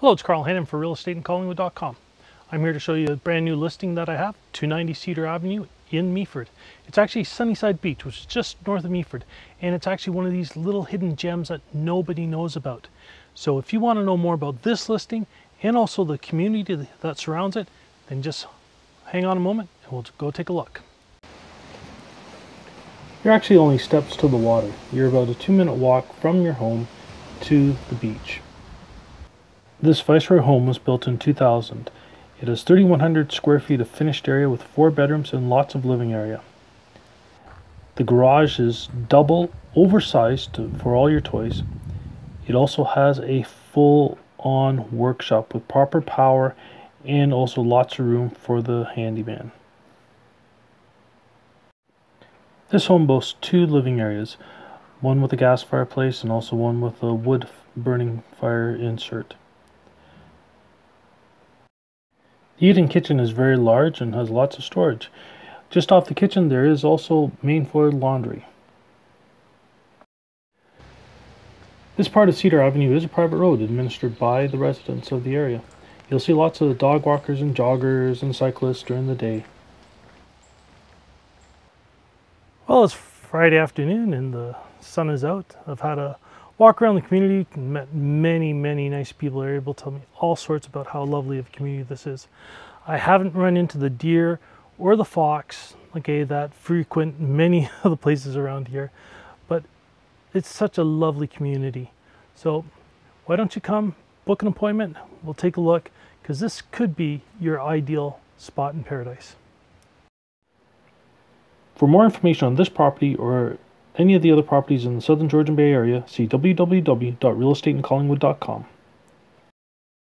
Hello, it's Karl Hannan for realestateincollingwood.com. I'm here to show you a brand new listing that I have, 290 Cedar Avenue in Meaford. It's actually Sunnyside Beach, which is just north of Meaford, and it's actually one of these little hidden gems that nobody knows about. So if you want to know more about this listing and also the community that surrounds it, then just hang on a moment and we'll go take a look. You're actually only steps to the water. You're about a two minute walk from your home to the beach. This Viceroy home was built in 2000. It has 3,100 square feet of finished area with four bedrooms and lots of living area. The garage is double oversized for all your toys. It also has a full on workshop with proper power and also lots of room for the handyman. This home boasts two living areas, one with a gas fireplace and also one with a wood burning fire insert. The eating kitchen is very large and has lots of storage. Just off the kitchen there is also main floor laundry. This part of Cedar Avenue is a private road administered by the residents of the area. You'll see lots of dog walkers and joggers and cyclists during the day. Well, it's Friday afternoon and the sun is out. I've had a walk around the community and met many, many nice people that are able to tell me all sorts about how lovely of a community this is. I haven't run into the deer or the fox, okay, that frequent many of the places around here, but it's such a lovely community. So why don't you come book an appointment? We'll take a look because this could be your ideal spot in paradise. For more information on this property or any of the other properties in the Southern Georgian Bay area, see www.realestateincollingwood.com.